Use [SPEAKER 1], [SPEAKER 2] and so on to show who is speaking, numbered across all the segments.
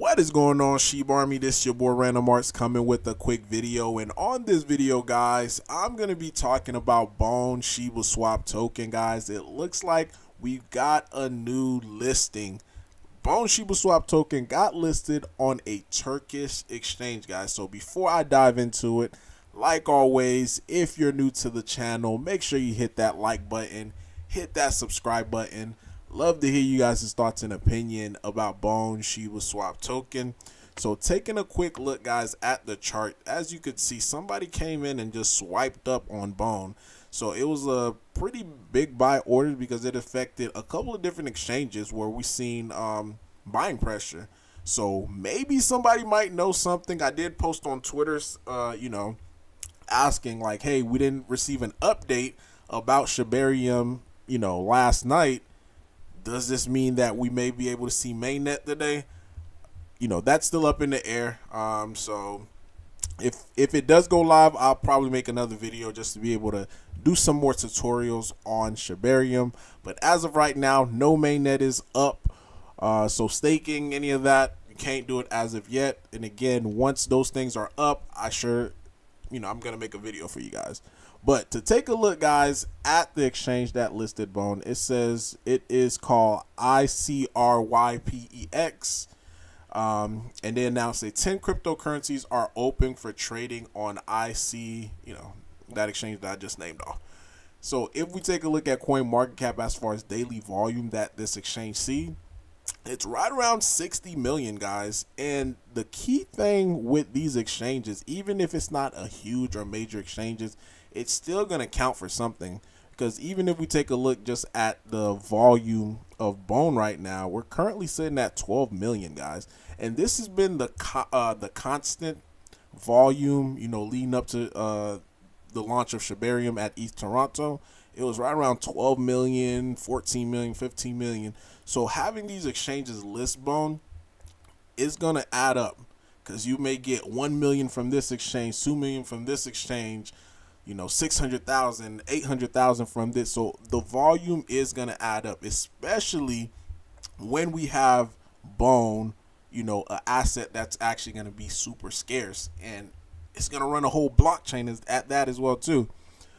[SPEAKER 1] What is going on, Shib Army? This your boy Random Artz coming with a quick video. And on this video, guys, I'm going to be talking about Bone Shiba Swap Token, guys. It looks like we've got a new listing. Bone Shiba Swap Token got listed on a Turkish exchange, guys. So before I dive into it, like always, if you're new to the channel, make sure you hit that like button, hit that subscribe button Love to hear you guys' thoughts and opinion about Bone Shiba Swap Token. So taking a quick look, guys, at the chart, as you could see, somebody came in and just swiped up on Bone. So it was a pretty big buy order because it affected a couple of different exchanges where we seen um, buying pressure. So maybe somebody might know something. I did post on Twitter, uh, you know, asking like, hey, we didn't receive an update about Shibarium, you know, last night does this mean that we may be able to see mainnet today? You know, that's still up in the air. Um, so if if it does go live, I'll probably make another video just to be able to do some more tutorials on Shibarium. But as of right now, no mainnet is up. Uh, so staking any of that, you can't do it as of yet. And again, once those things are up, I sure, you know, I'm gonna make a video for you guys. But to take a look, guys, at the exchange that listed Bone, it says it is called ICRYPEX. Um, and they announced that 10 cryptocurrencies are open for trading on IC, you know, that exchange that I just named off. So if we take a look at coin market cap as far as daily volume that this exchange see, it's right around 60 million guys and the key thing with these exchanges even if it's not a huge or major exchanges it's still going to count for something. Because even if we take a look just at the volume of bone right now we're currently sitting at 12 million guys. And this has been the uh, the constant volume you know leading up to uh, the launch of Shibarium at ETHToronto. It was right around 12 million 14 million 15 million. So having these exchanges list bone is going to add up. Because you may get 1 million from this exchange 2 million from this exchange you know 600,000 800,000 from this. So the volume is going to add up especially when we have bone you know an asset that's actually going to be super scarce. And it's going to run a whole blockchain at that as well too.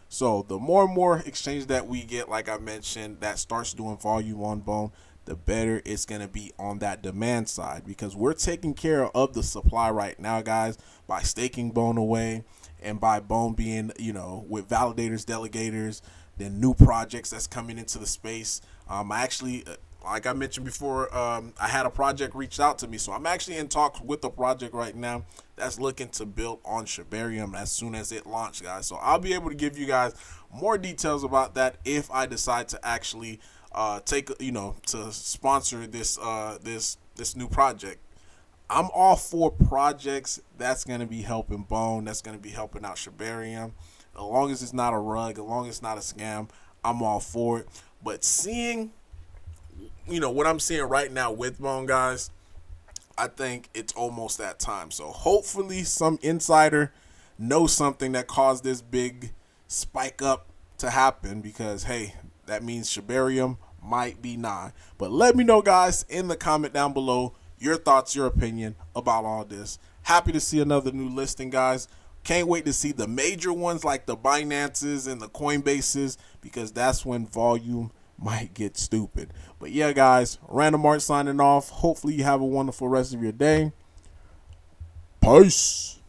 [SPEAKER 1] So the more and more exchange that we get like i mentioned that starts doing volume on bone the better it's going to be on that demand side because we're taking care of the supply right now guys by staking bone away and by Bone being, you know, with validators, delegators, then new projects that's coming into the space. Um, I actually, uh, like I mentioned before, um, I had a project reached out to me, so I'm actually in talks with a project right now that's looking to build on Shibarium as soon as it launches, guys. So I'll be able to give you guys more details about that if I decide to actually uh, take, you know, to sponsor this uh, this this new project. I'm all for projects that's going to be helping Bone, that's going to be helping out Shibarium. As long as it's not a rug, as long as it's not a scam, I'm all for it. But seeing, you know, what I'm seeing right now with Bone, guys, I think it's almost that time. So hopefully some insider knows something that caused this big spike up to happen because, hey, that means Shibarium might be nine. But let me know, guys, in the comment down below your thoughts, your opinion about all this. Happy to see another new listing, guys. Can't wait to see the major ones like the Binances and the Coinbases because that's when volume might get stupid. But yeah, guys, Random Art signing off. Hopefully, you have a wonderful rest of your day. Peace.